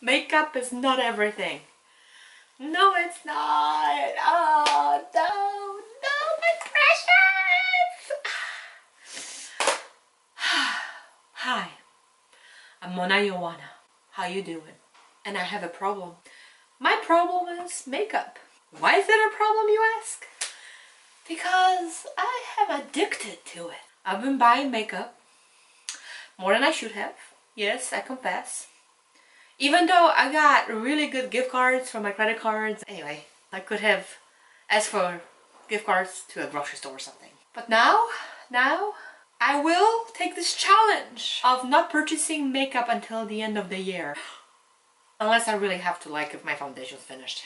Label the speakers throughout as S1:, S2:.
S1: Makeup is not everything. No, it's not. Oh, no, no, my precious. Hi, I'm Mona Yoanna. How you doing? And I have a problem. My problem is makeup. Why is it a problem, you ask? Because I have addicted to it. I've been buying makeup more than I should have. Yes, I confess. Even though I got really good gift cards from my credit cards. Anyway, I could have asked for gift cards to a grocery store or something. But now, now, I will take this challenge of not purchasing makeup until the end of the year. Unless I really have to like if my foundation's finished.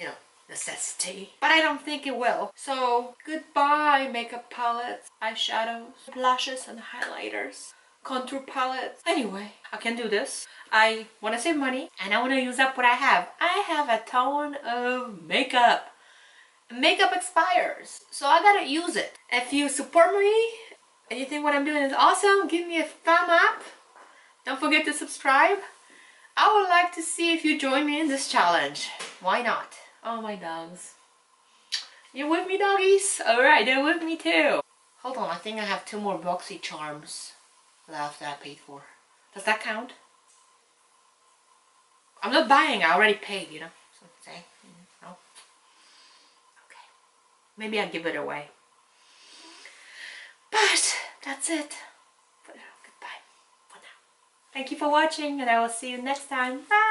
S1: You know, necessity. But I don't think it will. So, goodbye makeup palettes, eyeshadows, blushes and highlighters contour palettes. Anyway, I can do this. I want to save money and I want to use up what I have. I have a ton of makeup. Makeup expires, so I gotta use it. If you support me and you think what I'm doing is awesome, give me a thumb up. Don't forget to subscribe. I would like to see if you join me in this challenge. Why not? Oh, my dogs. You with me, doggies? Alright, they're with me too. Hold on, I think I have two more BoxyCharms that I paid for. Does that count? I'm not buying, I already paid, you know. So say, no. Okay. Maybe I'll give it away. But that's it. But, goodbye for now. Thank you for watching and I will see you next time. Bye!